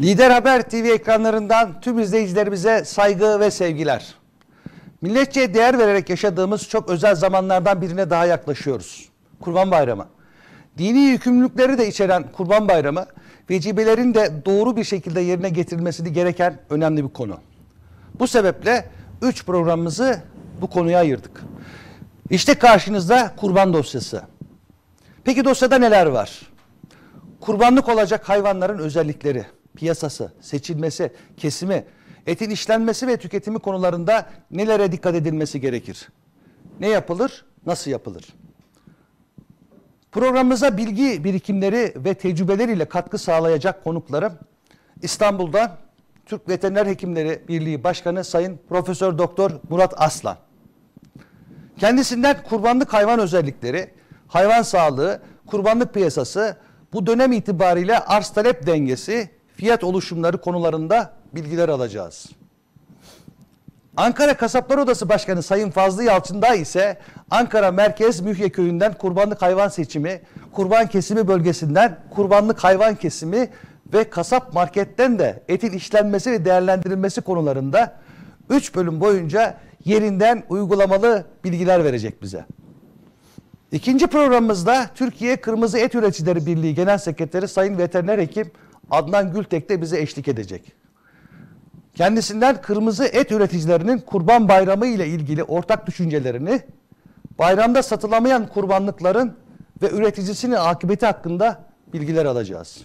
Lider Haber TV ekranlarından tüm izleyicilerimize saygı ve sevgiler. Milletçe değer vererek yaşadığımız çok özel zamanlardan birine daha yaklaşıyoruz. Kurban Bayramı. Dini yükümlülükleri de içeren Kurban Bayramı, vecibelerin de doğru bir şekilde yerine getirilmesini gereken önemli bir konu. Bu sebeple 3 programımızı bu konuya ayırdık. İşte karşınızda kurban dosyası. Peki dosyada neler var? Kurbanlık olacak hayvanların özellikleri, piyasası, seçilmesi, kesimi, etin işlenmesi ve tüketimi konularında nelere dikkat edilmesi gerekir? Ne yapılır, nasıl yapılır? Programımıza bilgi birikimleri ve tecrübeleriyle katkı sağlayacak konuklarım İstanbul'dan Türk Veteriner Hekimleri Birliği Başkanı Sayın Profesör Doktor Murat Aslan. Kendisinden kurbanlık hayvan özellikleri, hayvan sağlığı, kurbanlık piyasası, bu dönem itibariyle arz talep dengesi, fiyat oluşumları konularında bilgiler alacağız. Ankara Kasaplar Odası Başkanı Sayın Fazlı Yalçın'da ise Ankara Merkez Mühye Köyü'nden kurbanlık hayvan seçimi, kurban kesimi bölgesinden kurbanlık hayvan kesimi ve kasap marketten de etin işlenmesi ve değerlendirilmesi konularında 3 bölüm boyunca yerinden uygulamalı bilgiler verecek bize. İkinci programımızda Türkiye Kırmızı Et Üreticileri Birliği Genel Sekreteri Sayın Veteriner Hekim Adnan Gültek de bize eşlik edecek. Kendisinden kırmızı et üreticilerinin kurban bayramı ile ilgili ortak düşüncelerini, bayramda satılamayan kurbanlıkların ve üreticisinin akıbeti hakkında bilgiler alacağız.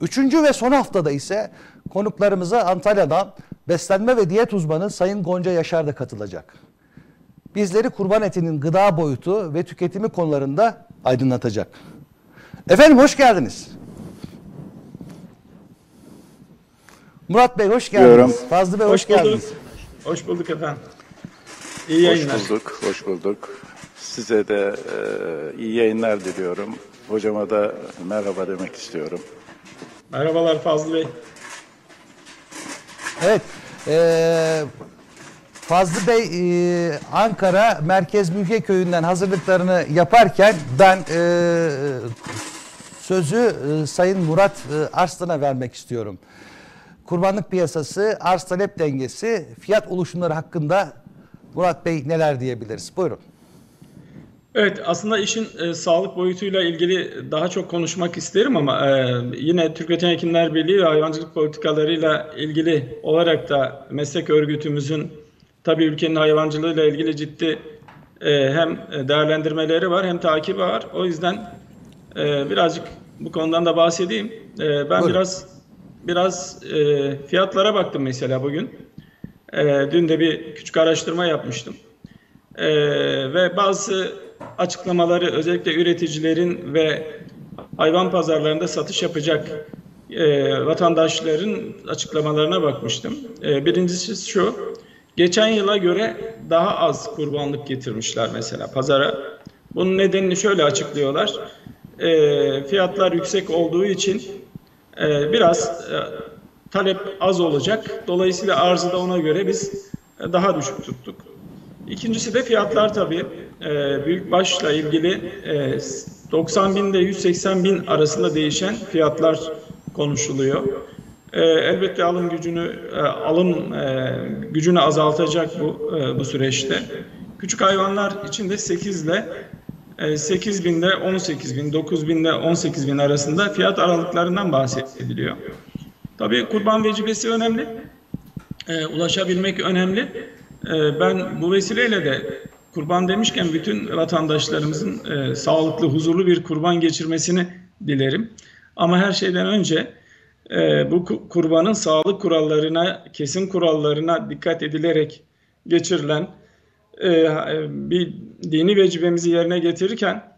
Üçüncü ve son haftada ise konuklarımıza Antalya'dan beslenme ve diyet uzmanı Sayın Gonca Yaşar da katılacak. Bizleri kurban etinin gıda boyutu ve tüketimi konularında aydınlatacak. Efendim hoş geldiniz. Murat Bey hoş geldiniz. Diyorum. Fazlı Bey hoş, Hoş bulduk. geldiniz. Hoş bulduk efendim. İyi yayınlar. Hoş bulduk, hoş bulduk. Size de e, iyi yayınlar diliyorum. Hocama da merhaba demek istiyorum. Merhabalar Fazlı Bey. Evet. eee Fazlı Bey eee, Ankara Merkez Mülkiye Köyü'nden hazırlıklarını yaparken ben eee, sözü eee, Sayın Murat eee, Arslan'a vermek istiyorum. Kurbanlık piyasası, arz talep dengesi, fiyat oluşumları hakkında Murat Bey neler diyebiliriz? Buyurun. Evet aslında işin e, sağlık boyutuyla ilgili daha çok konuşmak isterim ama e, yine Türk Veteriner Hekimler Birliği ve hayvancılık politikalarıyla ilgili olarak da meslek örgütümüzün tabii ülkenin hayvancılığıyla ilgili ciddi e, hem değerlendirmeleri var hem takibi var. O yüzden e, birazcık bu konudan da bahsedeyim. E, ben Buyurun. biraz biraz e, fiyatlara baktım mesela bugün. E, dün de bir küçük araştırma yapmıştım. Ee, ve bazı açıklamaları özellikle üreticilerin ve hayvan pazarlarında satış yapacak e, vatandaşların açıklamalarına bakmıştım. E, birincisi şu, geçen yıla göre daha az kurbanlık getirmişler mesela pazara. Bunun nedenini şöyle açıklıyorlar. E, fiyatlar yüksek olduğu için e, biraz e, talep az olacak. Dolayısıyla arzı da ona göre biz e, daha düşük tuttuk. İkincisi de fiyatlar tabii. Ee, büyükbaşla ilgili e, 90 bin ile 180 bin arasında değişen fiyatlar konuşuluyor. Ee, elbette alım gücünü e, alım e, gücünü azaltacak bu e, bu süreçte. Küçük hayvanlar için de 8 ile e, 8 bin ile 18 bin, 9 bin ile 18 bin arasında fiyat aralıklarından bahsediliyor. Tabii kurban vecibesi önemli. E, ulaşabilmek önemli. E, ben bu vesileyle de kurban demişken bütün vatandaşlarımızın e, sağlıklı, huzurlu bir kurban geçirmesini dilerim. Ama her şeyden önce e, bu ku- kurbanın sağlık kurallarına, kesim kurallarına dikkat edilerek geçirilen bir dini vecibemizi yerine getirirken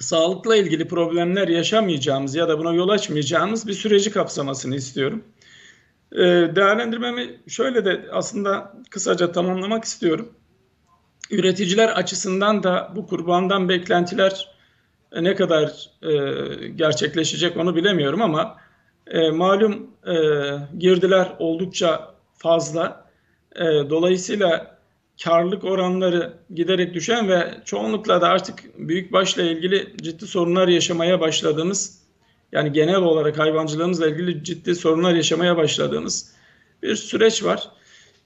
sağlıkla ilgili problemler yaşamayacağımız ya da buna yol açmayacağımız bir süreci kapsamasını istiyorum. Ee, Değerlendirmemi şöyle de aslında kısaca tamamlamak istiyorum. Üreticiler açısından da bu kurbandan beklentiler e, ne kadar e, gerçekleşecek onu bilemiyorum ama e, malum e, girdiler oldukça fazla. E, dolayısıyla karlılık oranları giderek düşen ve çoğunlukla da artık büyükbaşla ilgili ciddi sorunlar yaşamaya başladığımız yani genel olarak hayvancılığımızla ilgili ciddi sorunlar yaşamaya başladığımız bir süreç var.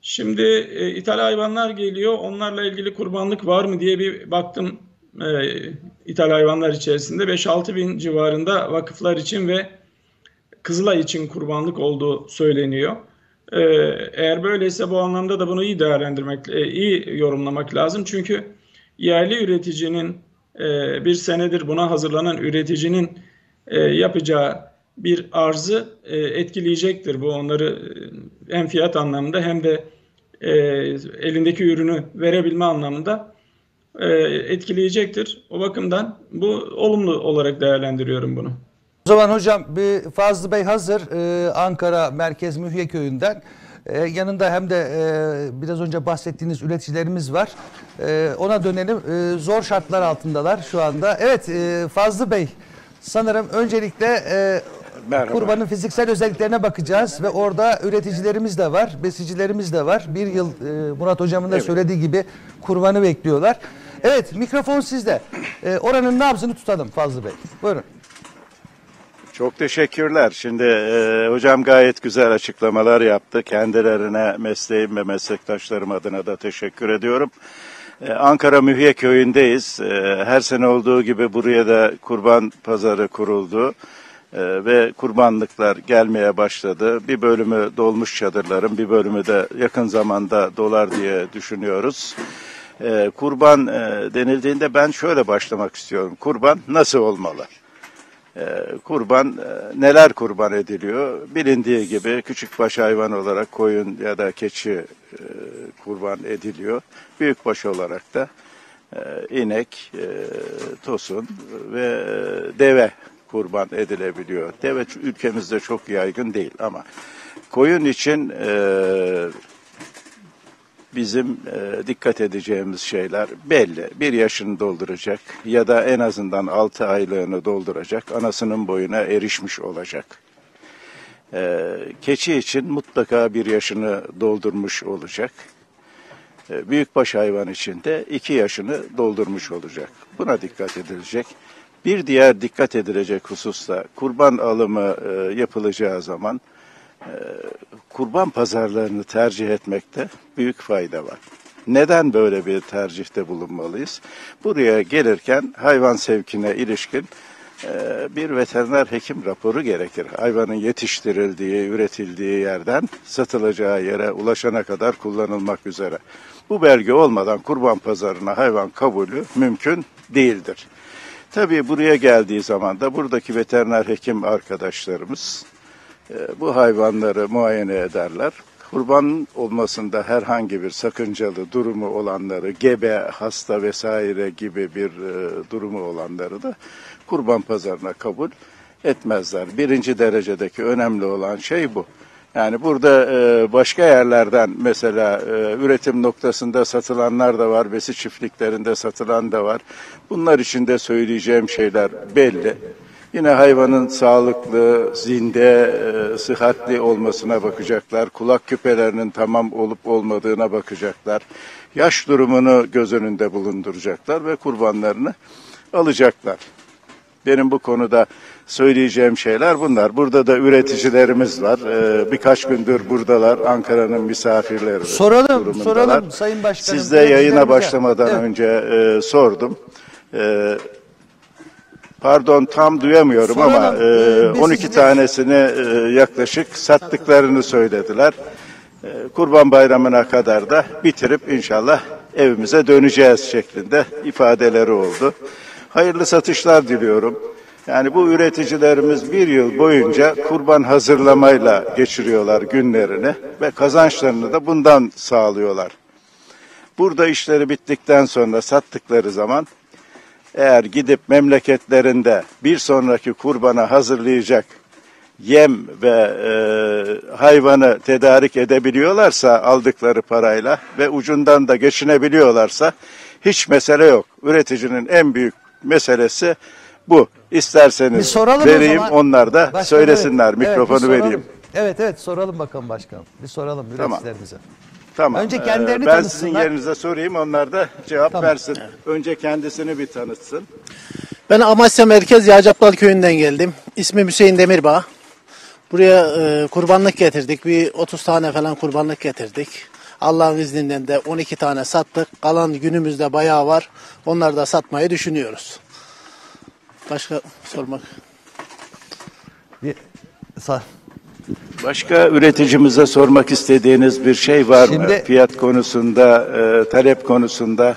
Şimdi e, ithal hayvanlar geliyor. Onlarla ilgili kurbanlık var mı diye bir baktım e, ithal hayvanlar içerisinde 5-6 bin civarında vakıflar için ve Kızılay için kurbanlık olduğu söyleniyor. Ee, eğer böyleyse bu anlamda da bunu iyi değerlendirmek, e, iyi yorumlamak lazım. Çünkü yerli üreticinin e, bir senedir buna hazırlanan üreticinin e, yapacağı bir arzı e, etkileyecektir. Bu onları e, hem fiyat anlamında hem de e, elindeki ürünü verebilme anlamında e, etkileyecektir. O bakımdan bu olumlu olarak değerlendiriyorum bunu. O zaman hocam bir Fazlı Bey hazır Ee, Ankara Merkez Mühye Köyü'nden. Ee, yanında hem de e, biraz önce bahsettiğiniz üreticilerimiz var. Ee, ona dönelim. Ee, zor şartlar altındalar şu anda. Evet e, Fazlı Bey sanırım öncelikle e, Merhaba. kurbanın fiziksel özelliklerine bakacağız ve orada üreticilerimiz de var, besicilerimiz de var. Bir yıl e, Murat hocamın da söylediği gibi kurbanı bekliyorlar. Evet mikrofon sizde. E, oranın nabzını tutalım Fazlı Bey. Buyurun. Çok teşekkürler. Şimdi e, hocam gayet güzel açıklamalar yaptı. Kendilerine mesleğim ve meslektaşlarım adına da teşekkür ediyorum. E, Ankara Mühye Köyü'ndeyiz. E, her sene olduğu gibi buraya da kurban pazarı kuruldu. E, ve kurbanlıklar gelmeye başladı. Bir bölümü dolmuş çadırların, bir bölümü de yakın zamanda dolar diye düşünüyoruz. E, kurban e, denildiğinde ben şöyle başlamak istiyorum. Kurban nasıl olmalı? Ee, kurban e, neler kurban ediliyor? Bilindiği gibi küçükbaş hayvan olarak koyun ya da keçi e, kurban ediliyor. Büyükbaş olarak da e, inek, tosun ve deve kurban edilebiliyor. Deve ülkemizde çok yaygın değil ama koyun için bizim e, dikkat edeceğimiz şeyler belli. Bir yaşını dolduracak ya da en azından altı aylığını dolduracak, anasının boyuna erişmiş olacak. E, keçi için mutlaka bir yaşını doldurmuş olacak. E, büyükbaş hayvan için de iki yaşını doldurmuş olacak. Buna dikkat edilecek. Bir diğer dikkat edilecek husus da kurban alımı e, yapılacağı zaman kurban pazarlarını tercih etmekte büyük fayda var. Neden böyle bir tercihte bulunmalıyız? Buraya gelirken hayvan sevkine ilişkin e, bir veteriner hekim raporu gerekir. Hayvanın yetiştirildiği, üretildiği yerden satılacağı yere ulaşana kadar kullanılmak üzere. Bu belge olmadan kurban pazarına hayvan kabulü mümkün değildir. Tabii buraya geldiği zaman da buradaki veteriner hekim arkadaşlarımız bu hayvanları muayene ederler. Kurban olmasında herhangi bir sakıncalı durumu olanları, gebe, hasta vesaire gibi bir e, durumu olanları da kurban pazarına kabul etmezler. Birinci derecedeki önemli olan şey bu. Yani burada e, başka yerlerden mesela e, üretim noktasında satılanlar da var, besi çiftliklerinde satılan da var. Bunlar için de söyleyeceğim şeyler belli. Yine hayvanın sağlıklı, zinde, e, sıhhatli olmasına bakacaklar. Kulak küpelerinin tamam olup olmadığına bakacaklar. Yaş durumunu göz önünde bulunduracaklar ve kurbanlarını alacaklar. Benim bu konuda söyleyeceğim şeyler bunlar. Burada da üreticilerimiz var. Ee, birkaç gündür buradalar. Ankara'nın misafirleri. Soralım, durumundalar. soralım Sayın Başkanım. Siz de yayına başlamadan Evet. önce e, sordum. E, pardon tam duyamıyorum Soralım, ama e, e, biz 12 sizi- tanesini e, yaklaşık sattıklarını söylediler. E, Kurban Bayramı'na kadar da bitirip inşallah evimize döneceğiz şeklinde ifadeleri oldu. Hayırlı satışlar diliyorum. Yani bu üreticilerimiz bir yıl boyunca kurban hazırlamayla geçiriyorlar günlerini ve kazançlarını da bundan sağlıyorlar. Burada işleri bittikten sonra sattıkları zaman eğer gidip memleketlerinde bir sonraki kurbana hazırlayacak yem ve e, hayvanı tedarik edebiliyorlarsa aldıkları parayla ve ucundan da geçinebiliyorlarsa hiç mesele yok. Üreticinin en büyük meselesi bu. İsterseniz vereyim onlar da Başkanım, söylesinler. evet. Evet, Mikrofonu soralım. vereyim. Evet evet soralım bakalım başkanım. Bir soralım üreticilerimize. Tamam. Önce kendilerini Ee, ben tanıtsınlar. sizin yerinize sorayım onlar da cevap Tamam. versin. Önce kendisini bir tanıtsın. Ben Amasya Merkez Yağcaplar Köyü'nden geldim. İsmim Hüseyin Demirbağ. Buraya e, kurbanlık getirdik. Bir 30 tane falan kurbanlık getirdik. Allah'ın izniyle de 12 tane sattık. Kalan günümüzde bayağı var. Onları da satmayı düşünüyoruz. Başka sormak. Bir- sa- Başka üreticimize sormak istediğiniz bir şey var mı? Şimdi- Fiyat konusunda, e, talep konusunda.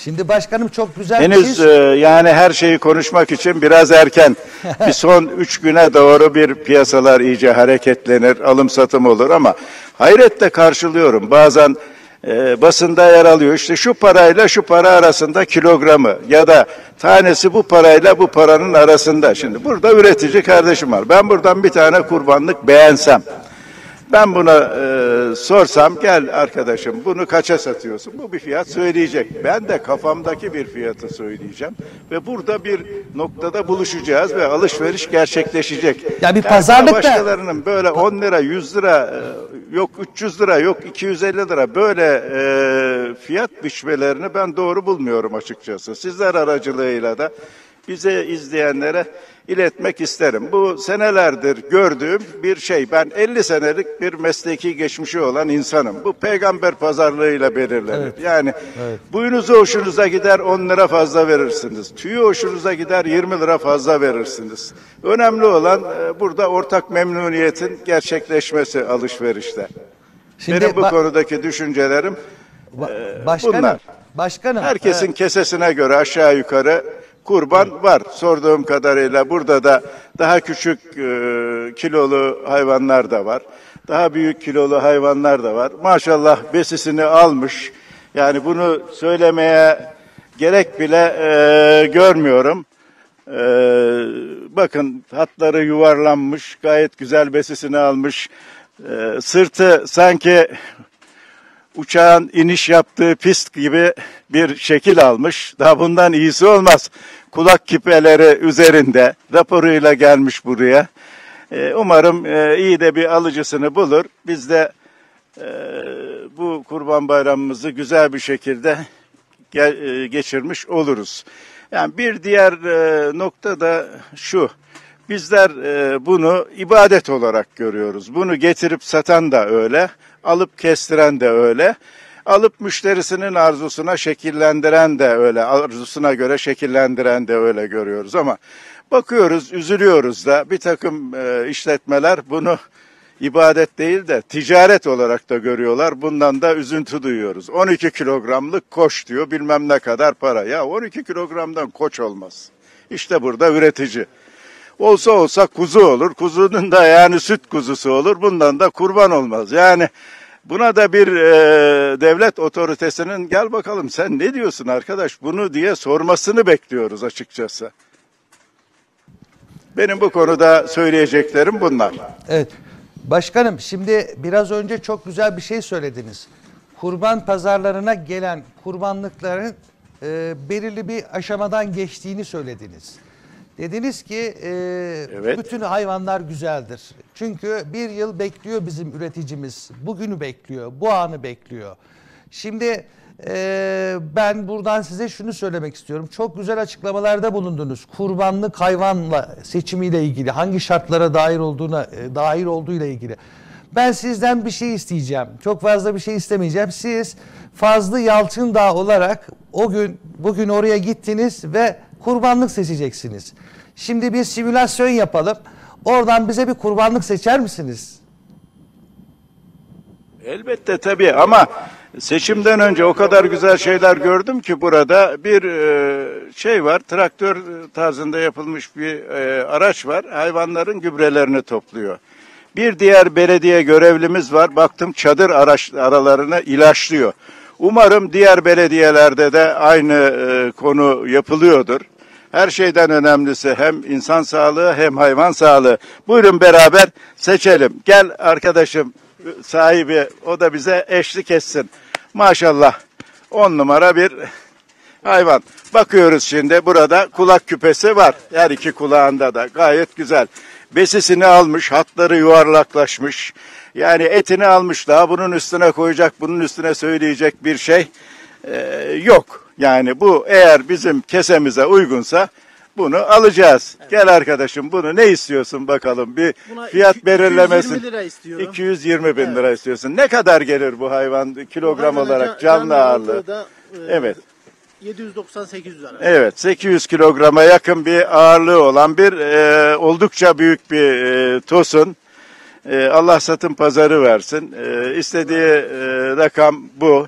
Şimdi başkanım çok güzel bir Henüz şey e, yani her şeyi konuşmak için biraz erken. bir son üç güne doğru bir piyasalar iyice hareketlenir, alım satım olur ama hayretle karşılıyorum. Bazen e, basında yer alıyor. İşte şu parayla şu para arasında kilogramı ya da tanesi bu parayla bu paranın arasında. Şimdi burada üretici kardeşim var. Ben buradan bir tane kurbanlık beğensem. Ben buna e, sorsam gel arkadaşım bunu kaça satıyorsun? Bu bir fiyat söyleyecek. Ben de kafamdaki bir fiyatı söyleyeceğim. Ve burada bir noktada buluşacağız ve alışveriş gerçekleşecek. Ya bir pazarlık da- Başkalarının böyle 10 lira, 100 lira, e, yok 300 lira, yok 250 lira böyle e, fiyat biçmelerini ben doğru bulmuyorum açıkçası. Sizler aracılığıyla da bize izleyenlere iletmek isterim. Bu senelerdir gördüğüm bir şey. Ben 50 senelik bir mesleki geçmişi olan insanım. Bu peygamber pazarlığıyla belirlenir. Yani buyunuzu hoşunuza gider 10 lira fazla verirsiniz. Tüyü hoşunuza gider 20 lira fazla verirsiniz. Önemli olan e, burada ortak memnuniyetin gerçekleşmesi alışverişte. Şimdi Benim bu konudaki düşüncelerim ba- başkanım, bunlar. başkanım. Herkesin e, kesesine göre aşağı yukarı kurban var. Sorduğum kadarıyla burada da daha küçük e, kilolu hayvanlar da var. Daha büyük kilolu hayvanlar da var. Maşallah besisini almış. Yani bunu söylemeye gerek bile e, görmüyorum. E, bakın hatları yuvarlanmış, gayet güzel besisini almış. E, sırtı sanki uçağın iniş yaptığı pist gibi bir şekil almış. Daha bundan iyisi olmaz. Kulak kipeleri üzerinde raporuyla gelmiş buraya. Ee, umarım e, iyi de bir alıcısını bulur. Biz de e, bu kurban bayramımızı güzel bir şekilde ge- e, geçirmiş oluruz. Yani bir diğer e, nokta da şu. Bizler e, bunu ibadet olarak görüyoruz. Bunu getirip satan da öyle, alıp kestiren de öyle. Alıp müşterisinin arzusuna şekillendiren de öyle, arzusuna göre şekillendiren de öyle görüyoruz ama bakıyoruz, üzülüyoruz da bir takım e, işletmeler bunu ibadet değil de ticaret olarak da görüyorlar. Bundan da üzüntü duyuyoruz. 12 kilogramlık koç diyor bilmem ne kadar para. Ya 12 kilogramdan koç olmaz. İşte burada üretici. Olsa olsa kuzu olur. Kuzunun da yani süt kuzusu olur. Bundan da kurban olmaz. Yani buna da bir e, devlet otoritesinin gel bakalım sen ne diyorsun arkadaş bunu diye sormasını bekliyoruz açıkçası. Benim bu konuda söyleyeceklerim bunlar. Evet. Başkanım şimdi biraz önce çok güzel bir şey söylediniz. Kurban pazarlarına gelen kurbanlıkların e, belirli bir aşamadan geçtiğini söylediniz. Dediniz ki e, Evet. bütün hayvanlar güzeldir. Çünkü bir yıl bekliyor bizim üreticimiz. Bugünü bekliyor, bu anı bekliyor. Şimdi e, ben buradan size şunu söylemek istiyorum. Çok güzel açıklamalarda bulundunuz. Kurbanlık hayvanla seçimiyle ilgili, hangi şartlara dair olduğuna e, dair olduğuyla ilgili. Ben sizden bir şey isteyeceğim. Çok fazla bir şey istemeyeceğim. Siz Fazlı Yalçındağ olarak o gün bugün oraya gittiniz ve kurbanlık seçeceksiniz. Şimdi bir simülasyon yapalım. Oradan bize bir kurbanlık seçer misiniz? Elbette tabii ama seçimden önce o kadar güzel şeyler gördüm ki burada bir e, şey var traktör tarzında yapılmış bir e, araç var hayvanların gübrelerini topluyor. Bir diğer belediye görevlimiz var baktım çadır araç aralarını ilaçlıyor. Umarım diğer belediyelerde de aynı e, konu yapılıyordur. Her şeyden önemlisi hem insan sağlığı hem hayvan sağlığı. Buyurun beraber seçelim. Gel arkadaşım sahibi o da bize eşlik etsin. Maşallah on numara bir hayvan. Bakıyoruz şimdi burada kulak küpesi var. Her iki kulağında da gayet güzel. Besisini almış, hatları yuvarlaklaşmış. Yani etini almış daha bunun üstüne koyacak, bunun üstüne söyleyecek bir şey e, yok. Yani bu eğer bizim kesemize uygunsa bunu alacağız. Gel arkadaşım bunu ne istiyorsun bakalım bir Buna fiyat iki- belirlemesin. 220 lira istiyorum. 220 bin lira istiyorsun. Ne kadar gelir bu hayvan kilogram Hayvanın olarak ca- canlı ağırlığı? da, e, Evet. 798 lira. Evet 800 kilograma yakın bir ağırlığı olan bir e, oldukça büyük bir e, tosun. E, Allah satın pazarı versin. E, istediği e, rakam bu.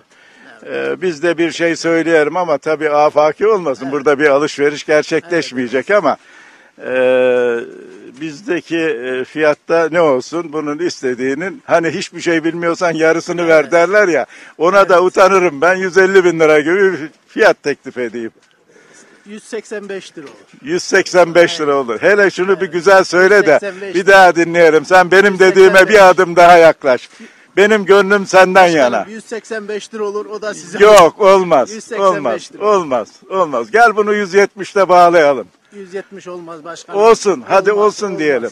E, biz de bir şey söyleyelim ama tabii afaki olmasın. Burada bir alışveriş gerçekleşmeyecek ama e, bizdeki e, fiyatta ne olsun bunun istediğinin hani hiçbir şey bilmiyorsan yarısını ver derler ya ona da utanırım ben 150 bin lira gibi fiyat teklif edeyim. 185 lira olur. 185 lira olur. Hele şunu bir güzel söyle de 185 bir daha dinleyelim. Sen benim dediğime 185. bir adım daha yaklaş. Benim gönlüm senden yana. Başkanım, 185 lira olur o da size. Yok olmaz. 185 Olmaz. lira. Olmaz. Olmaz. Gel bunu 170'te bağlayalım. 170 olmaz başkanım. Olsun. Hadi Olmaz, olsun olmaz. diyelim.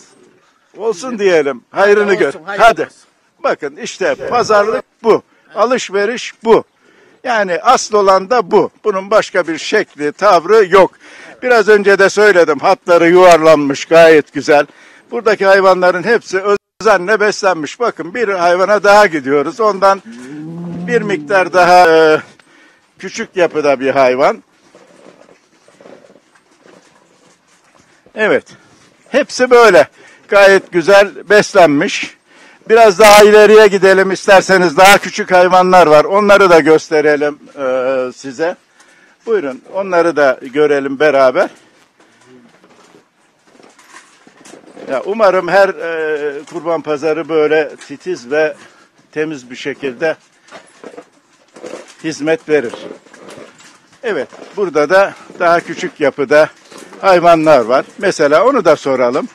Olsun diyelim. Hayrını Hadi gör. olsun, hayırlı Hadi. olsun. Bakın işte pazarlık bu. Alışveriş bu. Yani asıl olan da bu. Bunun başka bir şekli, tavrı yok. Biraz önce de söyledim. Hatları yuvarlanmış gayet güzel. Buradaki hayvanların hepsi özenle beslenmiş. Bakın bir hayvana daha gidiyoruz. Ondan bir miktar daha e, küçük yapıda bir hayvan. Evet. Hepsi böyle. Gayet güzel beslenmiş. Biraz daha ileriye gidelim isterseniz. Daha küçük hayvanlar var. Onları da gösterelim e, size. Buyurun onları da görelim beraber. Ya umarım her e, kurban pazarı böyle titiz ve temiz bir şekilde hizmet verir. Evet, burada da daha küçük yapıda hayvanlar var. Mesela onu da soralım.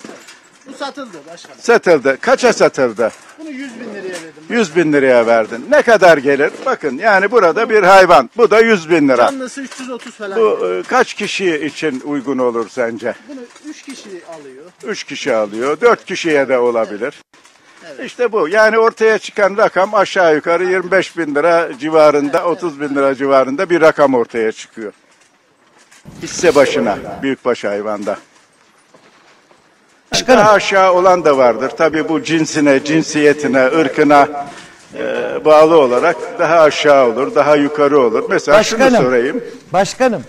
Bu satıldı başkanım. Satıldı. Kaça satıldı? Bunu 100 bin liraya verdim. 100 bin liraya verdin. Ne kadar gelir? Bakın yani burada bir hayvan. Bu da 100 bin lira. Canlısı 330 falan. Bu e, kaç kişi için uygun olur sence? Bunu 3 kişi alıyor. 3 kişi alıyor. 4 kişiye de olabilir. İşte bu. Yani ortaya çıkan rakam aşağı yukarı 25 bin lira civarında, 30 bin lira civarında bir rakam ortaya çıkıyor. Hisse başına büyükbaş hayvanda. Başkanım. Daha aşağı olan da vardır. Tabii bu cinsine, cinsiyetine, ırkına e, bağlı olarak daha aşağı olur, daha yukarı olur. Mesela şunu Başkanım. sorayım. Başkanım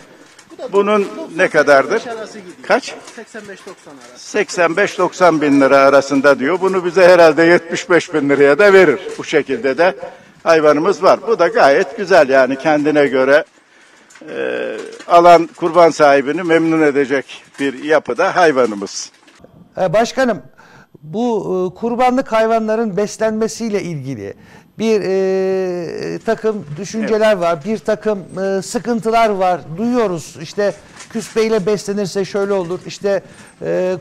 Bunun ne kadardır? 95 arası gidiyor. Kaç? 85-90 arası. 85-90 bin lira arasında diyor. Bunu bize herhalde 75 bin liraya da verir. Bu şekilde de hayvanımız var. Bu da gayet güzel yani kendine göre e, alan kurban sahibini memnun edecek bir yapıda hayvanımız. Ee, Başkanım, bu e, kurbanlık hayvanların beslenmesiyle ilgili bir e, takım düşünceler var, bir takım e, sıkıntılar var. Duyuyoruz işte küspeyle beslenirse şöyle olur, işte e,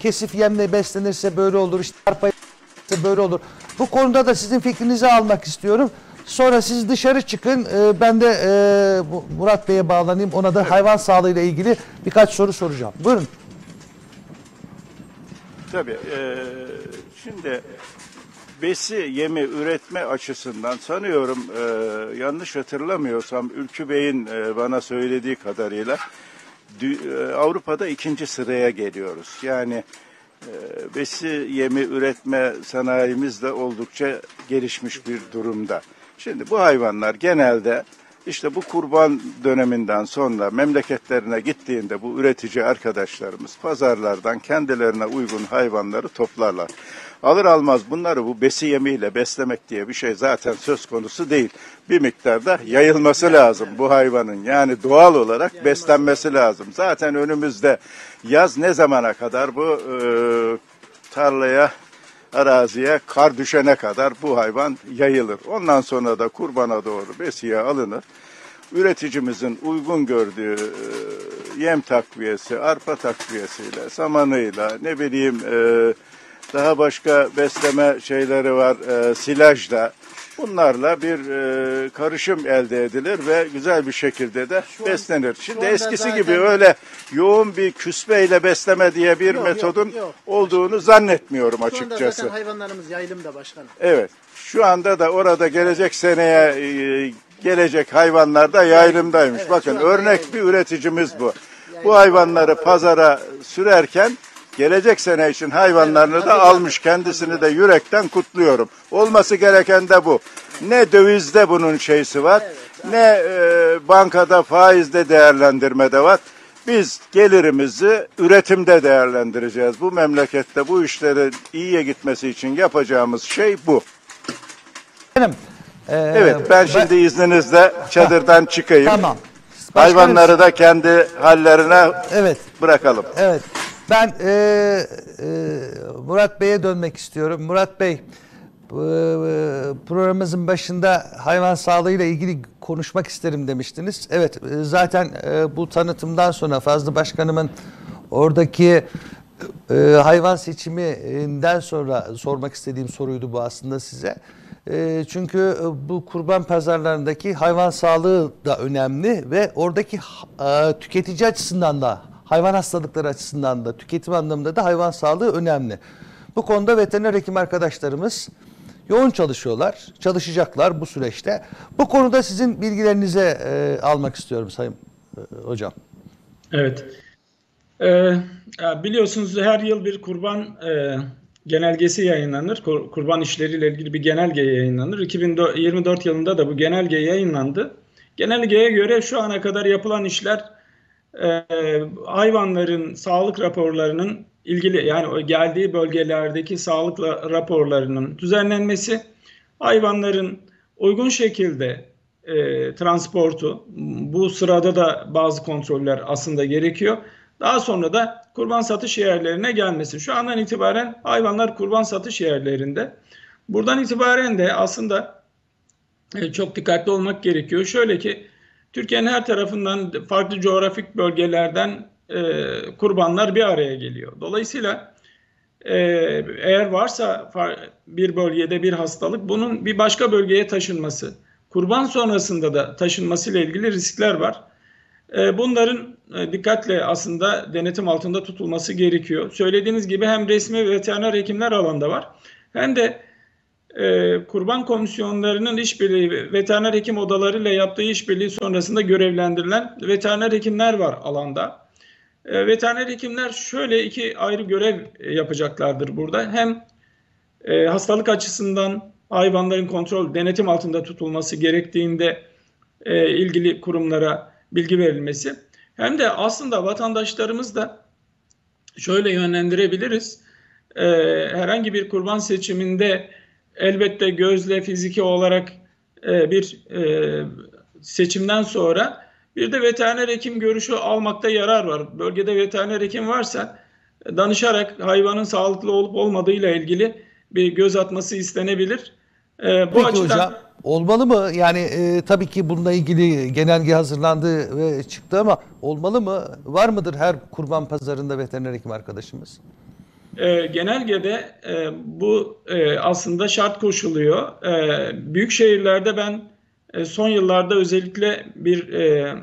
kesif yemle beslenirse böyle olur, işte arpa yemle böyle olur. Bu konuda da sizin fikrinizi almak istiyorum. Sonra siz dışarı çıkın, e, ben de e, Murat Bey'e bağlanayım. Ona da hayvan sağlığıyla ilgili birkaç soru soracağım. Buyurun. Tabii. e, şimdi besi yemi üretme açısından sanıyorum e, yanlış hatırlamıyorsam Ülkü Bey'in e, bana söylediği kadarıyla dü- e, Avrupa'da ikinci sıraya geliyoruz. Yani e, besi yemi üretme sanayimiz de oldukça gelişmiş bir durumda. Şimdi bu hayvanlar genelde işte bu kurban döneminden sonra memleketlerine gittiğinde bu üretici arkadaşlarımız pazarlardan kendilerine uygun hayvanları toplarlar. Alır almaz bunları bu besi yemiyle beslemek diye bir şey zaten söz konusu değil. Bir miktarda yayılması lazım bu hayvanın. Yani doğal olarak beslenmesi lazım. Zaten önümüzde yaz ne zamana kadar bu e, tarlaya araziye kar düşene kadar bu hayvan yayılır. Ondan sonra da kurbana doğru besiye alınır. Üreticimizin uygun gördüğü e, yem takviyesi, arpa takviyesiyle, samanıyla, ne bileyim e, daha başka besleme şeyleri var, e, silajla. Bunlarla bir e, karışım elde edilir ve güzel bir şekilde de beslenir. Şimdi anda eskisi zaten- gibi öyle yoğun bir küspeyle besleme diye bir Yok, metodun yok, yok. olduğunu zannetmiyorum Şu anda açıkçası. zaten hayvanlarımız yayılımda başkanım. Evet. Şu anda da orada gelecek seneye e, gelecek hayvanlar da yayılımdaymış. evet, Bakın şu anda örnek yayılım. bir üreticimiz bu. bu hayvanları pazara sürerken gelecek sene için hayvanlarını da almış. Kendisini de yürekten kutluyorum. Olması gereken de bu. Ne dövizde bunun şeysi var, ne e, bankada faizde değerlendirmede var. Biz gelirimizi üretimde değerlendireceğiz. Bu memlekette bu işlerin iyiye gitmesi için yapacağımız şey bu. Benim, e, Evet ben şimdi izninizle çadırdan çıkayım. Tamam. Hayvanları da kendi hallerine Evet. bırakalım. Evet. Ben e, e, Murat Bey'e dönmek istiyorum. Murat Bey, e, programımızın başında hayvan sağlığıyla ilgili konuşmak isterim demiştiniz. Evet, e, zaten e, bu tanıtımdan sonra Fazlı Başkanımın oradaki hayvan seçiminden sonra sormak istediğim soruydu bu aslında size. Çünkü bu kurban pazarlarındaki hayvan sağlığı da önemli ve oradaki tüketici açısından da hayvan hastalıkları açısından da tüketim anlamında da hayvan sağlığı önemli. Bu konuda veteriner hekim arkadaşlarımız yoğun çalışıyorlar, çalışacaklar bu süreçte. Bu konuda sizin bilgilerinize e, almak istiyorum Sayın e, Hocam. Evet. Ee, biliyorsunuz her yıl bir kurban e, genelgesi yayınlanır. Kur- Kurban işleriyle ilgili bir genelge yayınlanır. 2024 yılında da bu genelge yayınlandı. Genelgeye göre şu ana kadar yapılan işler e, hayvanların sağlık raporlarının ilgili yani geldiği bölgelerdeki sağlık la- raporlarının düzenlenmesi, hayvanların uygun şekilde e, transportu, bu sırada da bazı kontroller aslında gerekiyor. Daha sonra da kurban satış yerlerine gelmesi. Şu andan itibaren hayvanlar kurban satış yerlerinde. Buradan itibaren de aslında e, çok dikkatli olmak gerekiyor. Şöyle ki Türkiye'nin her tarafından farklı coğrafik bölgelerden e, kurbanlar bir araya geliyor. Dolayısıyla e, eğer varsa bir bölgede bir hastalık bunun bir başka bölgeye taşınması, kurban sonrasında da taşınmasıyla ilgili riskler var. E, bunların e, dikkatle aslında denetim altında tutulması gerekiyor. Söylediğiniz gibi hem resmi ve veteriner hekimler alanda var hem de e, kurban komisyonlarının işbirliği, veteriner hekim odalarıyla yaptığı işbirliği sonrasında görevlendirilen veteriner hekimler var alanda. E, veteriner hekimler şöyle iki ayrı görev e, yapacaklardır burada. Hem e, hastalık açısından hayvanların kontrol, denetim altında tutulması gerektiğinde e, ilgili kurumlara bilgi verilmesi. Hem de aslında vatandaşlarımız da şöyle yönlendirebiliriz. E, herhangi bir kurban seçiminde elbette gözle fiziki olarak e, bir e, seçimden sonra bir de veteriner hekim görüşü almakta yarar var. Bölgede veteriner hekim varsa e, danışarak hayvanın sağlıklı olup olmadığıyla ilgili bir göz atması istenebilir. E, bu Peki açıdan hocam olmalı mı? Yani e, tabii ki bununla ilgili genelge hazırlandı ve çıktı ama olmalı mı? Var mıdır her kurban pazarında veteriner hekim arkadaşımız? E, genelgede e, bu e, aslında şart koşuluyor. E, büyük şehirlerde ben e, son yıllarda özellikle bir e,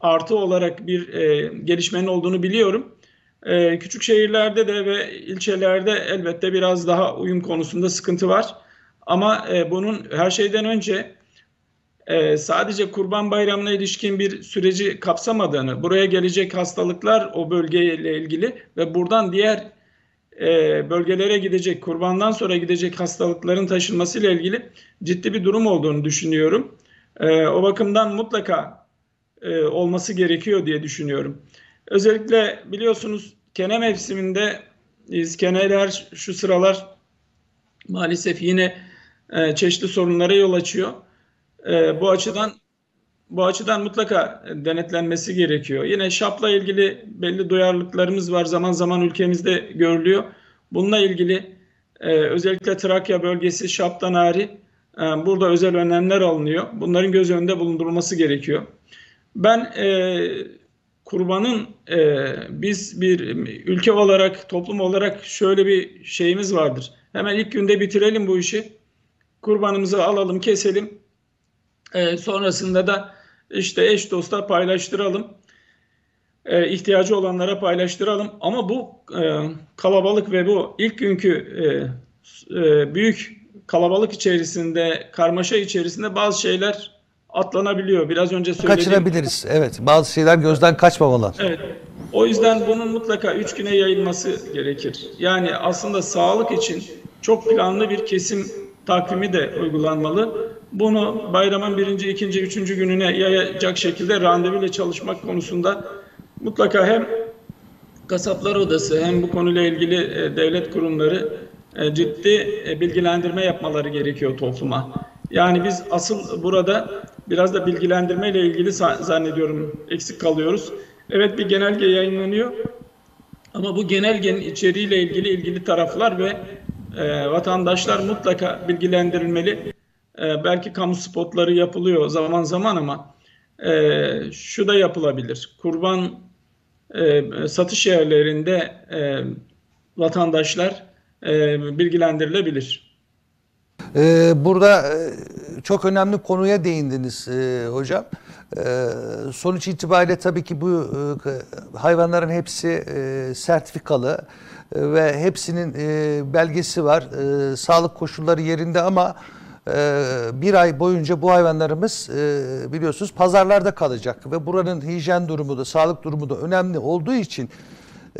artı olarak bir e, gelişmenin olduğunu biliyorum. E, küçük şehirlerde de ve ilçelerde elbette biraz daha uyum konusunda sıkıntı var. Ama e, bunun her şeyden önce e, sadece Kurban Bayramı'na ilişkin bir süreci kapsamadığını, buraya gelecek hastalıklar o bölgeyle ilgili ve buradan diğer e, bölgelere gidecek, kurbandan sonra gidecek hastalıkların taşınmasıyla ilgili ciddi bir durum olduğunu düşünüyorum. E, o bakımdan mutlaka e, olması gerekiyor diye düşünüyorum. Özellikle biliyorsunuz kene mevsiminde keneler şu sıralar maalesef yine e, çeşitli sorunlara yol açıyor. E, bu açıdan bu açıdan mutlaka denetlenmesi gerekiyor. Yine şapla ilgili belli duyarlılıklarımız var. Zaman zaman ülkemizde görülüyor. Bununla ilgili e, özellikle Trakya bölgesi şaptan hariç e, burada özel önlemler alınıyor. Bunların göz önünde bulundurulması gerekiyor. Ben e, kurbanın e, biz bir ülke olarak, toplum olarak şöyle bir şeyimiz vardır. Hemen ilk günde bitirelim bu işi. Kurbanımızı alalım, keselim. E, sonrasında da işte eş dosta paylaştıralım. E, ihtiyacı olanlara paylaştıralım. Ama bu e, kalabalık ve bu ilk günkü e, e, büyük kalabalık içerisinde, karmaşa içerisinde bazı şeyler atlanabiliyor. Biraz önce söylediğim Kaçırabiliriz. Evet. Bazı şeyler gözden kaçmamalı. Evet. O yüzden bunun mutlaka üç güne yayılması gerekir. Yani aslında sağlık için çok planlı bir kesim takvimi de uygulanmalı. Bunu bayramın birinci, ikinci, üçüncü gününe yayacak şekilde randevuyla çalışmak konusunda mutlaka hem Kasaplar Odası hem bu konuyla ilgili e, devlet kurumları e, ciddi e, bilgilendirme yapmaları gerekiyor topluma. Yani biz asıl burada biraz da bilgilendirme ile ilgili zannediyorum eksik kalıyoruz. Evet bir genelge yayınlanıyor ama bu genelgenin içeriğiyle ilgili ilgili taraflar ve vatandaşlar mutlaka bilgilendirilmeli. E, belki kamu spotları yapılıyor zaman zaman ama e, şu da yapılabilir. Kurban e, satış yerlerinde e, vatandaşlar e, bilgilendirilebilir. Ee, burada e, çok önemli konuya değindiniz e, hocam. E, sonuç itibariyle tabii ki bu e, hayvanların hepsi e, sertifikalı e, ve hepsinin e, belgesi var. E, sağlık koşulları yerinde ama e, bir ay boyunca bu hayvanlarımız e, biliyorsunuz pazarlarda kalacak ve buranın hijyen durumu da sağlık durumu da önemli olduğu için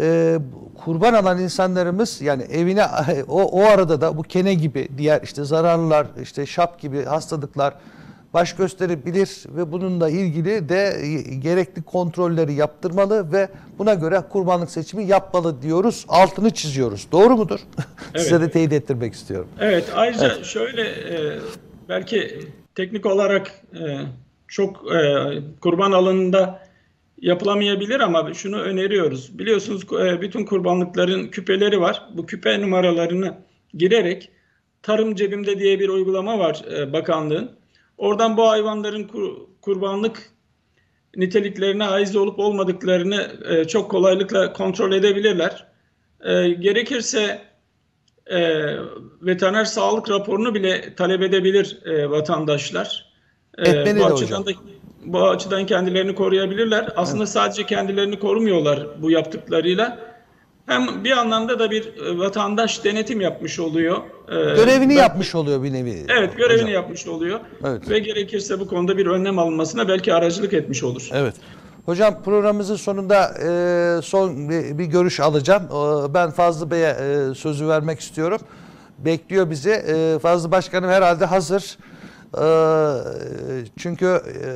e, kurban alan insanlarımız yani evine o, o arada da bu kene gibi diğer işte zararlılar işte şap gibi hastalıklar baş gösterebilir ve bununla ilgili de gerekli kontrolleri yaptırmalı ve buna göre kurbanlık seçimi yapmalı diyoruz. Altını çiziyoruz. Doğru mudur? Size de teyit ettirmek istiyorum. Evet ayrıca şöyle e, belki teknik olarak e, çok e, kurban alanında yapılamayabilir ama şunu öneriyoruz. Biliyorsunuz e, bütün kurbanlıkların küpeleri var. Bu küpe numaralarını girerek Tarım Cebimde diye bir uygulama var e, bakanlığın. Oradan bu hayvanların kur, kurbanlık niteliklerine haiz olup olmadıklarını e, çok kolaylıkla kontrol edebilirler. E, gerekirse e, veteriner sağlık raporunu bile talep edebilir e, vatandaşlar. E, bu açıdan da bu açıdan kendilerini koruyabilirler. Aslında sadece kendilerini korumuyorlar bu yaptıklarıyla. Hem bir anlamda da bir e, vatandaş denetim yapmış oluyor. E, Görevini ben- yapmış oluyor bir nevi. Evet, görevini hocam. yapmış oluyor. Evet. Ve gerekirse bu konuda bir önlem alınmasına belki aracılık etmiş olur. Evet. Hocam programımızın sonunda e, son bir, bir görüş alacağım. E, ben Fazlı Bey'e e, sözü vermek istiyorum. Bekliyor bizi. E, Fazlı Başkanım herhalde hazır. E, çünkü e,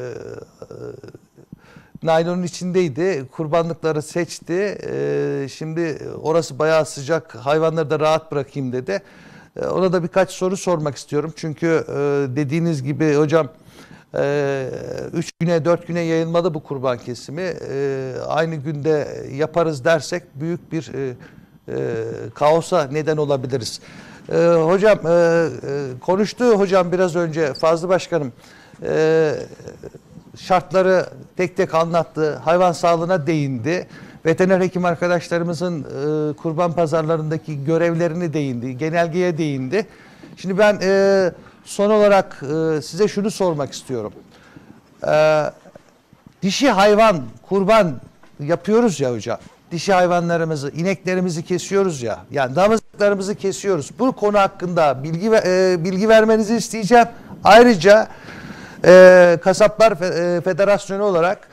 naylonun içindeydi. Kurbanlıkları seçti. E, şimdi orası bayağı sıcak. Hayvanları da rahat bırakayım dedi. E, ona da birkaç soru sormak istiyorum. Çünkü e, dediğiniz gibi hocam e, üç güne dört güne yayılmalı bu kurban kesimi. E, aynı günde yaparız dersek büyük bir e, e, kaosa neden olabiliriz. E, hocam e, e, konuştu hocam biraz önce Fazlı Başkanım. E, şartları tek tek anlattı. Hayvan sağlığına değindi. Veteriner hekim arkadaşlarımızın e, kurban pazarlarındaki görevlerini değindi. Genelgeye değindi. Şimdi ben e, son olarak e, size şunu sormak istiyorum. E, dişi hayvan kurban yapıyoruz ya hocam. Dişi hayvanlarımızı, ineklerimizi kesiyoruz ya. Yani damızlıklarımızı kesiyoruz. Bu konu hakkında bilgi e, bilgi vermenizi isteyeceğim. Ayrıca e, Kasaplar Fe- Federasyonu olarak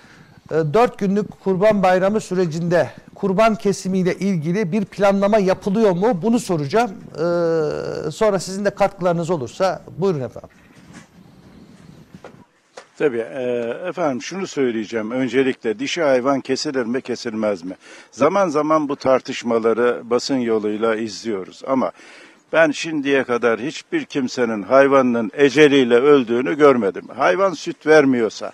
e, 4 günlük kurban bayramı sürecinde kurban kesimiyle ilgili bir planlama yapılıyor mu? Bunu soracağım. E, sonra sizin de katkılarınız olursa buyurun efendim. Tabii e, efendim şunu söyleyeceğim öncelikle dişi hayvan kesilir mi kesilmez mi? Zaman zaman bu tartışmaları basın yoluyla izliyoruz ama ben şimdiye kadar hiçbir kimsenin hayvanının eceliyle öldüğünü görmedim. Hayvan süt vermiyorsa,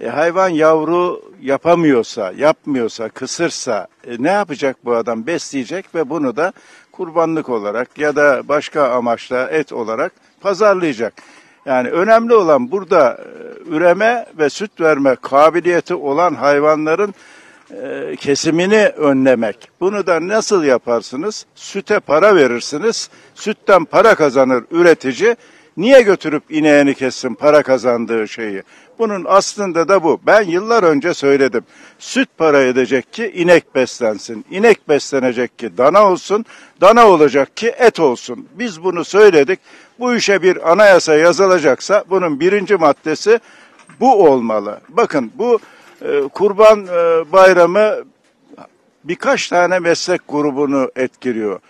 e, hayvan yavru yapamıyorsa, yapmıyorsa, kısırsa e, ne yapacak bu adam? Besleyecek ve bunu da kurbanlık olarak ya da başka amaçla et olarak pazarlayacak. Yani önemli olan burada e, üreme ve süt verme kabiliyeti olan hayvanların e, kesimini önlemek. Bunu da nasıl yaparsınız? Süte para verirsiniz. Sütten para kazanır üretici. Niye götürüp ineğini kessin para kazandığı şeyi? Bunun aslında da bu. Ben yıllar önce söyledim. Süt para edecek ki inek beslensin. İnek beslenecek ki dana olsun. Dana olacak ki et olsun. Biz bunu söyledik. Bu işe bir anayasa yazılacaksa bunun birinci maddesi bu olmalı. Bakın bu e, kurban e, bayramı birkaç tane meslek grubunu etkiliyor.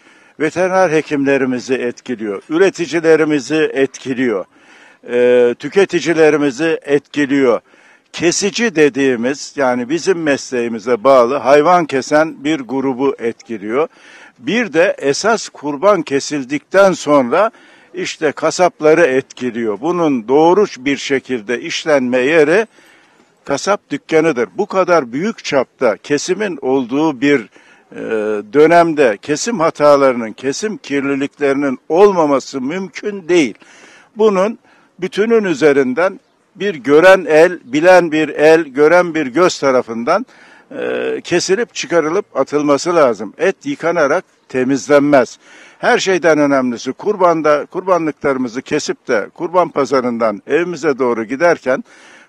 Veteriner hekimlerimizi etkiliyor, üreticilerimizi etkiliyor, e, tüketicilerimizi etkiliyor. Kesici dediğimiz yani bizim mesleğimize bağlı hayvan kesen bir grubu etkiliyor. Bir de esas kurban kesildikten sonra işte kasapları etkiliyor. Bunun doğru bir şekilde işlenme yeri kasap dükkanıdır. Bu kadar büyük çapta kesimin olduğu bir e, dönemde kesim hatalarının, kesim kirliliklerinin olmaması mümkün değil. Bunun bütünün üzerinden bir gören el, bilen bir el, gören bir göz tarafından e, kesilip çıkarılıp atılması lazım. Et yıkanarak temizlenmez. Her şeyden önemlisi kurbanda kurbanlıklarımızı kesip de kurban pazarından evimize doğru giderken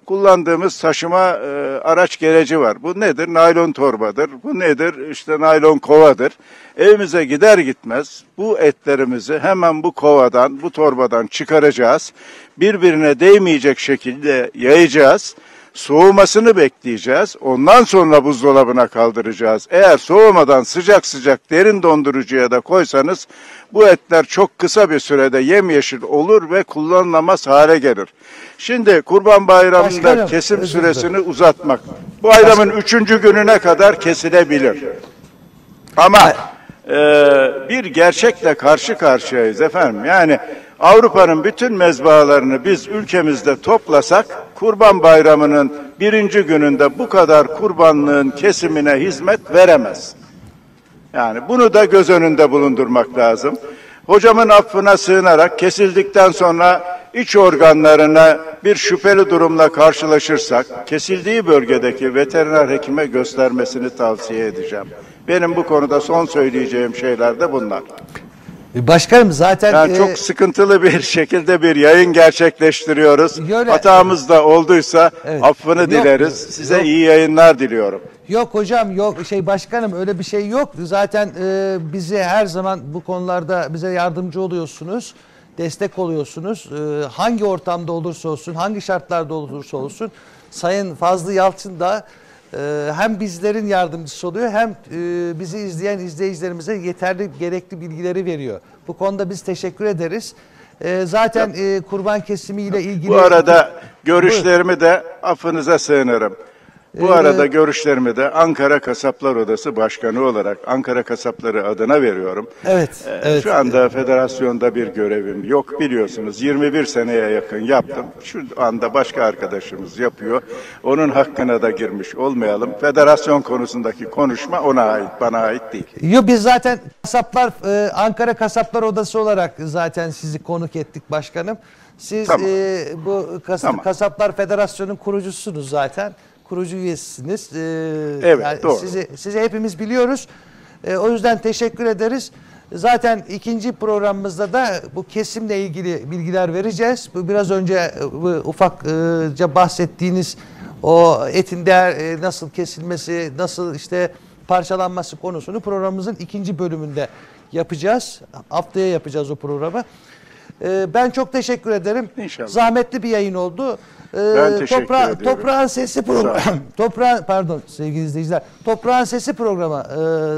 kullandığımız taşıma e, araç gereci var. Bu nedir? Naylon torbadır. Bu nedir? İşte naylon kovadır. Evimize gider gitmez bu etlerimizi hemen bu kovadan, bu torbadan çıkaracağız. Birbirine değmeyecek şekilde yayacağız. Soğumasını bekleyeceğiz. Ondan sonra buzdolabına kaldıracağız. Eğer soğumadan sıcak sıcak derin dondurucuya da koysanız bu etler çok kısa bir sürede yemyeşil olur ve kullanılamaz hale gelir. Şimdi Kurban Bayramı'nda Başkanım, kesim süresini uzatmak. Bu bayramın üçüncü gününe kadar kesilebilir. Ama e, bir gerçekle karşı karşıyayız efendim. Yani Avrupa'nın bütün mezbahalarını biz ülkemizde toplasak Kurban Bayramı'nın birinci gününde bu kadar kurbanlığın kesimine hizmet veremez. Yani bunu da göz önünde bulundurmak lazım. Hocamın affına sığınarak kesildikten sonra iç organlarına bir şüpheli durumla karşılaşırsak kesildiği bölgedeki veteriner hekime göstermesini tavsiye edeceğim. Benim bu konuda son söyleyeceğim şeyler de bunlar. E, Başkanım zaten Yani e, çok sıkıntılı bir şekilde bir yayın gerçekleştiriyoruz. Öyle- Hatamız da olduysa Evet. affını Yok, dileriz. Size yok. iyi yayınlar diliyorum. Yok hocam yok şey başkanım öyle bir şey yok. Zaten e, bizi her zaman bu konularda bize yardımcı oluyorsunuz. Destek oluyorsunuz. E, hangi ortamda olursa olsun, hangi şartlarda olursa olsun Sayın Fazlı Yalçın da e, hem bizlerin yardımcısı oluyor hem e, bizi izleyen izleyicilerimize yeterli gerekli bilgileri veriyor. Bu konuda biz teşekkür ederiz. E, zaten e, kurban kesimiyle ilgili Bu arada görüşlerimi de affınıza sığınırım. Bu Ee, arada görüşlerimi de Ankara Kasaplar Odası Başkanı olarak Ankara Kasapları adına veriyorum. Evet, Ee, evet. Şu anda federasyonda bir görevim yok biliyorsunuz. 21 seneye yakın yaptım. Şu anda başka arkadaşımız yapıyor. Onun hakkına da girmiş olmayalım. Federasyon konusundaki konuşma ona ait, bana ait değil. Yo biz zaten kasaplar e, Ankara Kasaplar Odası olarak zaten sizi konuk ettik başkanım. Siz Tamam. e, bu kas- Tamam. Kasaplar Federasyonu'nun kurucusunuz zaten. Kurucu üyesisiniz. E, Evet, doğru. Sizi, sizi hepimiz biliyoruz. E, o yüzden teşekkür ederiz. Zaten ikinci programımızda da bu kesimle ilgili bilgiler vereceğiz. Bu biraz önce e, bu ufakça bahsettiğiniz o etin değer e, nasıl kesilmesi, nasıl işte parçalanması konusunu programımızın ikinci bölümünde yapacağız. Haftaya yapacağız o programı. E, ben çok teşekkür ederim. İnşallah. Zahmetli bir yayın oldu. E, Ben teşekkür toprağı- ediyorum. Toprağın Sesi programı. Toprağın pardon sevgili izleyiciler. Toprağın Sesi programı.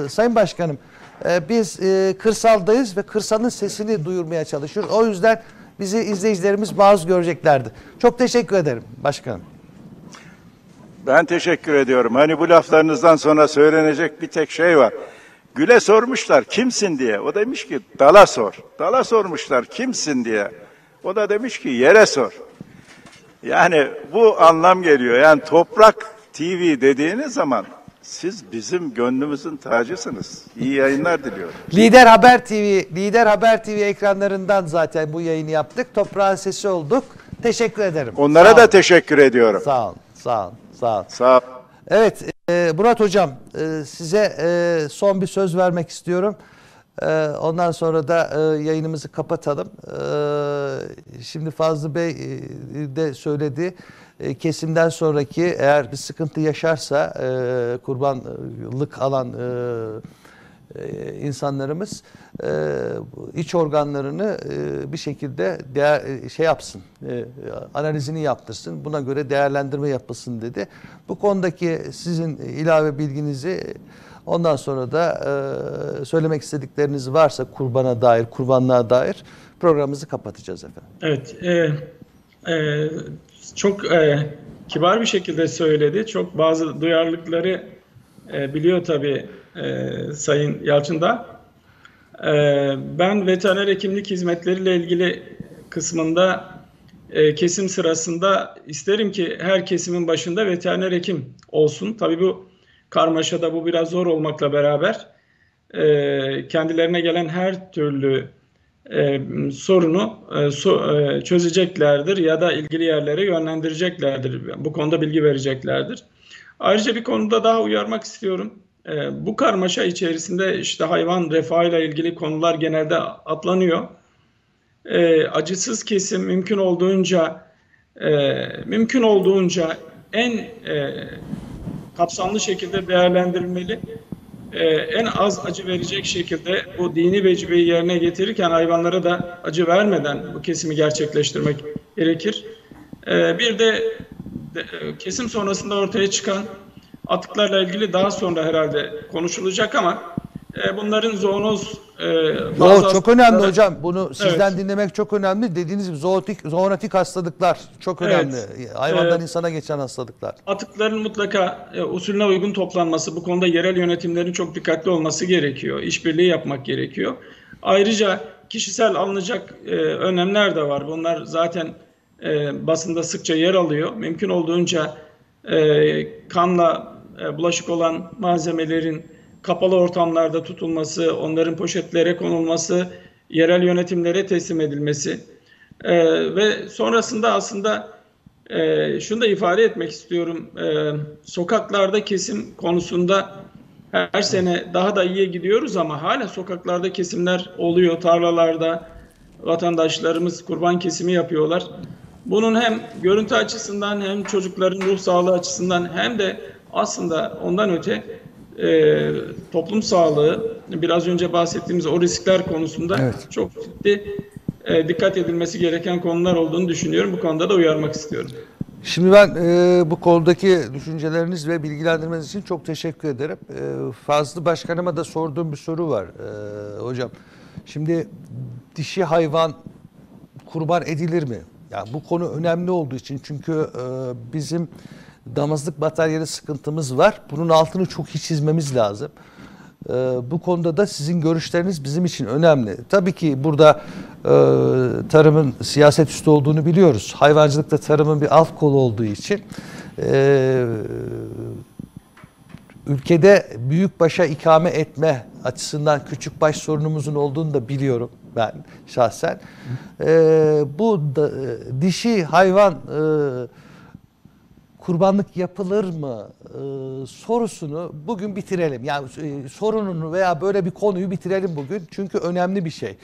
E, Sayın Başkanım e, biz e, kırsaldayız ve kırsalın sesini duyurmaya çalışıyoruz. O yüzden bizi izleyicilerimiz maruz göreceklerdi. Çok teşekkür ederim başkanım. Ben teşekkür ediyorum. Hani bu laflarınızdan sonra söylenecek bir tek şey var. Gül'e sormuşlar kimsin diye. O demiş ki dala sor. Dala sormuşlar kimsin diye. O da demiş ki yere sor. Yani bu anlam geliyor. Yani Toprak TV dediğiniz zaman siz bizim gönlümüzün tacısınız. İyi yayınlar diliyorum. Lider Haber TV, Lider Haber TV ekranlarından zaten bu yayını yaptık. Toprağın Sesi olduk. Teşekkür ederim. Onlara Sağ da olun. teşekkür ediyorum. Sağ olun, sağ olun, sağ olun. Sağ ol. Evet, e, Murat Hocam, e, size e, son bir söz vermek istiyorum. Ee, ondan sonra da e, yayınımızı kapatalım. Ee, şimdi Fazlı Bey de söyledi. Kesimden sonraki eğer bir sıkıntı yaşarsa kurbanlık alan e, e, insanlarımız e, iç organlarını e, bir şekilde değer, e, şey yapsın, analizini yaptırsın. Buna göre değerlendirme yapılsın dedi. Bu konudaki sizin ilave bilginizi ondan sonra da söylemek istedikleriniz varsa kurbana dair, kurbanlığa dair programımızı kapatacağız efendim. Evet, e, e, çok e, kibar bir şekilde söyledi. Çok bazı duyarlılıkları e, biliyor tabii e, Sayın Yalçın da. E, ben veteriner hekimlik hizmetleriyle ilgili kısmında e, kesim sırasında isterim ki her kesimin başında veteriner hekim olsun. Tabii bu karmaşada bu biraz zor olmakla beraber e, kendilerine gelen her türlü e, sorunu e, so, e, çözeceklerdir ya da ilgili yerlere yönlendireceklerdir. Bu konuda bilgi vereceklerdir. Ayrıca bir konuda daha uyarmak istiyorum. E, bu karmaşa içerisinde işte hayvan refahıyla ilgili konular genelde atlanıyor. E, acısız kesim mümkün olduğunca e, mümkün olduğunca en e, kapsamlı şekilde değerlendirilmeli e, en az acı verecek şekilde bu dini vecibeyi yerine getirirken hayvanlara da acı vermeden bu kesimi gerçekleştirmek gerekir. E, bir de, de e, kesim sonrasında ortaya çıkan atıklarla ilgili daha sonra herhalde konuşulacak ama e, bunların zoonoz e, Yo, çok önemli hocam. Bunu sizden Evet. dinlemek çok önemli. Dediğiniz gibi zootik, zoonotik hastalıklar çok önemli. Hayvandan Ee, insana geçen hastalıklar. Atıkların mutlaka e, usulüne uygun toplanması, bu konuda yerel yönetimlerin çok dikkatli olması gerekiyor. İşbirliği yapmak gerekiyor. Ayrıca kişisel alınacak e, önlemler de var. Bunlar zaten e, basında sıkça yer alıyor. Mümkün olduğunca e, kanla e, bulaşık olan malzemelerin kapalı ortamlarda tutulması, onların poşetlere konulması, yerel yönetimlere teslim edilmesi e, ve sonrasında aslında e, şunu da ifade etmek istiyorum. Sokaklarda kesim konusunda her sene daha da iyiye gidiyoruz ama hala sokaklarda kesimler oluyor. Tarlalarda vatandaşlarımız kurban kesimi yapıyorlar. Bunun hem görüntü açısından hem çocukların ruh sağlığı açısından hem de aslında ondan öte e, toplum sağlığı biraz önce bahsettiğimiz o riskler konusunda Evet. çok ciddi e, dikkat edilmesi gereken konular olduğunu düşünüyorum. Bu konuda da uyarmak istiyorum. Şimdi ben e, bu konudaki düşünceleriniz ve bilgilendirmeniz için çok teşekkür ederim. E, Fazlı Başkanıma da sorduğum bir soru var e, hocam. Şimdi dişi hayvan kurban edilir mi? Yani bu konu önemli olduğu için çünkü e, bizim damızlık bataryeli sıkıntımız var. Bunun altını çok iyi çizmemiz lazım. Ee, bu konuda da sizin görüşleriniz bizim için önemli. Tabii ki burada e, tarımın siyaset üstü olduğunu biliyoruz. Hayvancılık da tarımın bir alt kolu olduğu için e, ülkede büyük başa ikame etme açısından küçük baş sorunumuzun olduğunu da biliyorum ben şahsen. E, bu da, e, dişi hayvan e, kurbanlık yapılır mı e, sorusunu bugün bitirelim. Yani e, sorununu veya böyle bir konuyu bitirelim bugün. Çünkü önemli bir şey.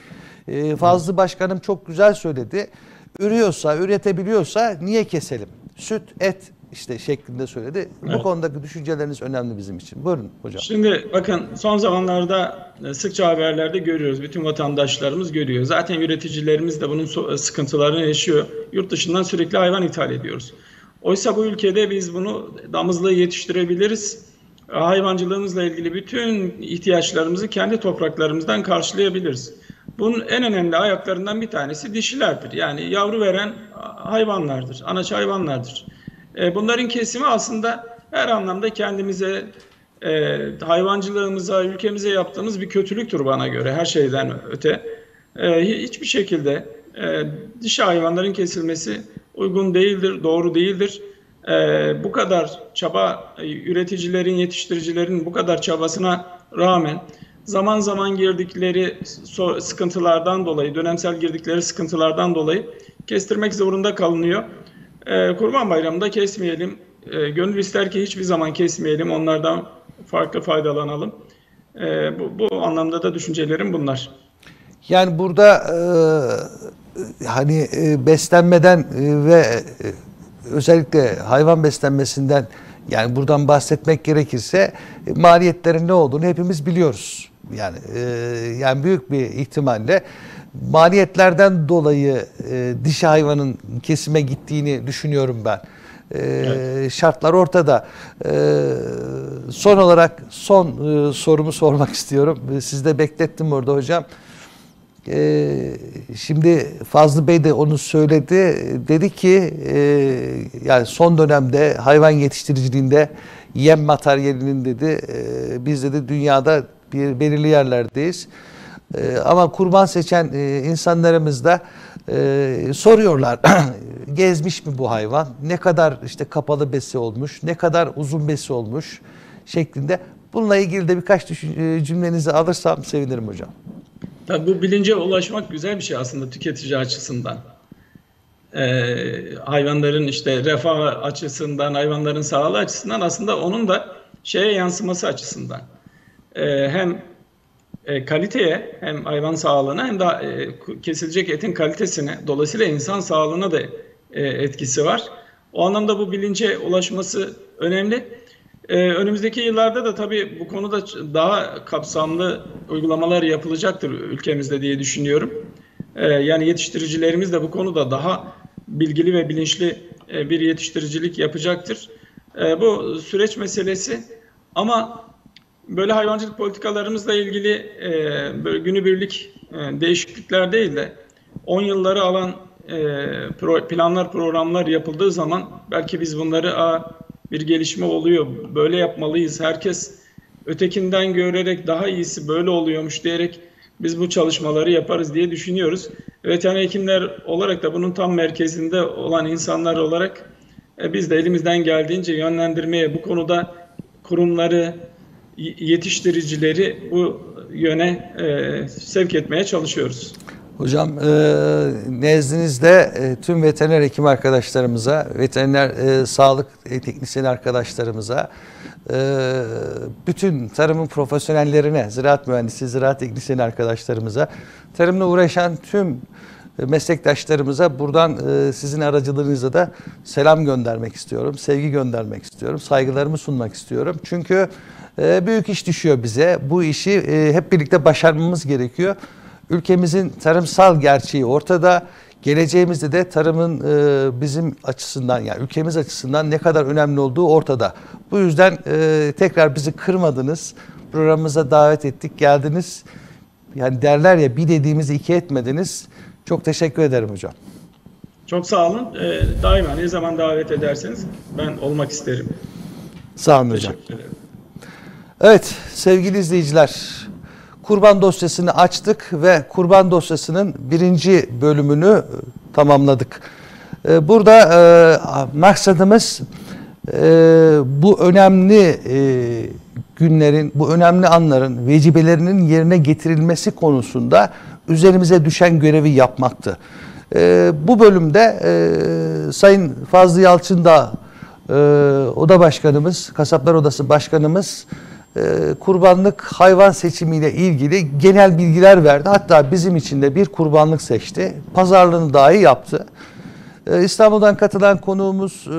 E, Fazlı Başkanım çok güzel söyledi. Ürüyorsa, üretebiliyorsa niye keselim? Süt, et işte şeklinde söyledi. Bu Evet. konudaki düşünceleriniz önemli bizim için. Buyurun hocam. Şimdi bakın son zamanlarda e, sıkça haberlerde görüyoruz. Bütün vatandaşlarımız görüyor. Zaten üreticilerimiz de bunun so- sıkıntılarını yaşıyor. Yurt dışından sürekli hayvan ithal ediyoruz. Oysa bu ülkede biz bunu damızlığı yetiştirebiliriz. Hayvancılığımızla ilgili bütün ihtiyaçlarımızı kendi topraklarımızdan karşılayabiliriz. Bunun en önemli ayaklarından bir tanesi dişilerdir. Yani yavru veren hayvanlardır, anaç hayvanlardır. E, Bunların kesimi aslında her anlamda kendimize, e, hayvancılığımıza, ülkemize yaptığımız bir kötülüktür bana göre her şeyden öte. E, hiçbir şekilde dişi hayvanların kesilmesi uygun değildir, doğru değildir. E, bu kadar çaba, e, üreticilerin, yetiştiricilerin bu kadar çabasına rağmen zaman zaman girdikleri sıkıntılardan dolayı, dönemsel girdikleri sıkıntılardan dolayı kestirmek zorunda kalınıyor. Ee, Kurban Bayramı'nda kesmeyelim. Ee, gönül ister ki hiçbir zaman kesmeyelim. Onlardan farklı faydalanalım. E, bu, bu anlamda da düşüncelerim bunlar. Yani burada e, hani e, beslenmeden e, ve e, özellikle hayvan beslenmesinden yani buradan bahsetmek gerekirse e, maliyetlerin ne olduğunu hepimiz biliyoruz. Yani e, yani büyük bir ihtimalle maliyetlerden dolayı e, dişi hayvanın kesime gittiğini düşünüyorum ben. E, Şartlar ortada. E, son olarak son e, sorumu sormak istiyorum. Siz de beklettim orada hocam. Ee, şimdi Fazlı Bey de onu söyledi. Dedi ki e, yani son dönemde hayvan yetiştiriciliğinde yem materyalinin dedi e, biz dedi dünyada bir belirli yerlerdeyiz. E, ama kurban seçen e, insanlarımız da e, soruyorlar gezmiş mi bu hayvan? Ne kadar işte kapalı besi olmuş? Ne kadar uzun besi olmuş? şeklinde. Bununla ilgili de birkaç e, cümlenizi alırsam sevinirim hocam. Tabii bu bilince ulaşmak güzel bir şey aslında tüketici açısından. Ee, hayvanların işte refah açısından, hayvanların sağlığı açısından aslında onun da şeye yansıması açısından. Ee, hem e, kaliteye hem hayvan sağlığına hem de e, kesilecek etin kalitesine dolayısıyla insan sağlığına da e, etkisi var. O anlamda bu bilince ulaşması önemli. Ee, önümüzdeki yıllarda da tabii bu konuda daha kapsamlı uygulamalar yapılacaktır ülkemizde diye düşünüyorum. Ee, yani yetiştiricilerimiz de bu konuda daha bilgili ve bilinçli e, bir yetiştiricilik yapacaktır. Ee, bu süreç meselesi ama böyle hayvancılık politikalarımızla ilgili e, böyle günübirlik e, değişiklikler değil de 10 yılları alan e, pro- planlar programlar yapıldığı zaman belki biz bunları Aa, bir gelişme oluyor böyle yapmalıyız herkes ötekinden görerek daha iyisi böyle oluyormuş diyerek biz bu çalışmaları yaparız diye düşünüyoruz. Veteriner hekimler olarak da bunun tam merkezinde olan insanlar olarak e, biz de elimizden geldiğince yönlendirmeye bu konuda kurumları, yetiştiricileri bu yöne e, sevk etmeye çalışıyoruz. Hocam e, nezdinizde e, tüm veteriner hekim arkadaşlarımıza, veteriner e, sağlık e, teknisyen arkadaşlarımıza, e, bütün tarımın profesyonellerine, ziraat mühendisi, ziraat teknisyeni arkadaşlarımıza, tarımla uğraşan tüm meslektaşlarımıza buradan e, sizin aracılığınızla da selam göndermek istiyorum, sevgi göndermek istiyorum, saygılarımı sunmak istiyorum. Çünkü e, büyük iş düşüyor bize. Bu işi e, hep birlikte başarmamız gerekiyor. Ülkemizin tarımsal gerçeği ortada. Geleceğimizde de tarımın e, bizim açısından yani ülkemiz açısından ne kadar önemli olduğu ortada. Bu yüzden e, tekrar bizi kırmadınız. Programımıza davet ettik, geldiniz. Yani derler ya bir dediğimizi iki etmediniz. Çok teşekkür ederim hocam. Çok sağ olun. E, daima ne zaman davet ederseniz ben olmak isterim. Sağ olun hocam. Teşekkür ederim. Evet sevgili izleyiciler kurban dosyasını açtık ve kurban dosyasının birinci bölümünü e, tamamladık. E, Burada e, maksadımız e, bu önemli e, günlerin, bu önemli anların vecibelerinin yerine getirilmesi konusunda üzerimize düşen görevi yapmaktı. E, Bu bölümde e, Sayın Fazlı Yalçın da ee, Oda Başkanımız, Kasaplar Odası Başkanımız e, kurbanlık hayvan seçimiyle ilgili genel bilgiler verdi. Hatta bizim için de bir kurbanlık seçti. Pazarlığını dahi yaptı. Ee, İstanbul'dan katılan konuğumuz e,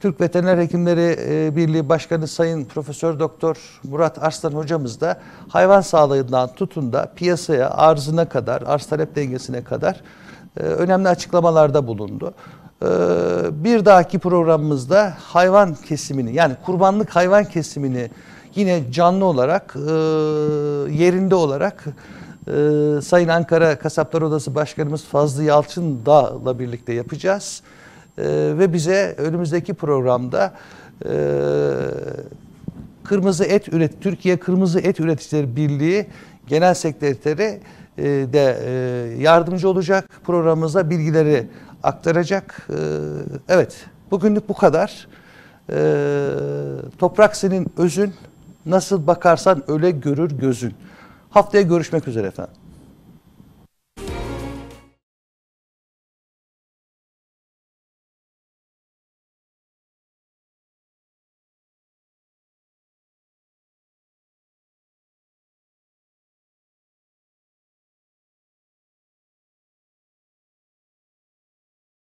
Türk Veteriner Hekimleri e, Birliği Başkanı Sayın Profesör Doktor Murat Arslan hocamız da hayvan sağlığından tutun da piyasaya, arzına kadar, arz talep dengesine kadar e, önemli açıklamalarda bulundu. Bir dahaki programımızda hayvan kesimini yani kurbanlık hayvan kesimini yine canlı olarak e, yerinde olarak e, Sayın Ankara Kasaplar Odası Başkanımız Fazlı Yalçın Dağ'la birlikte yapacağız. E, Ve bize önümüzdeki programda e, Kırmızı Et Üret Türkiye Kırmızı Et Üreticileri Birliği Genel Sekreteri e, de e, yardımcı olacak. Programımıza bilgileri aktaracak. E, Evet, bugünlük bu kadar. E, Toprak senin özün, nasıl bakarsan öyle görür gözün. Haftaya görüşmek üzere efendim.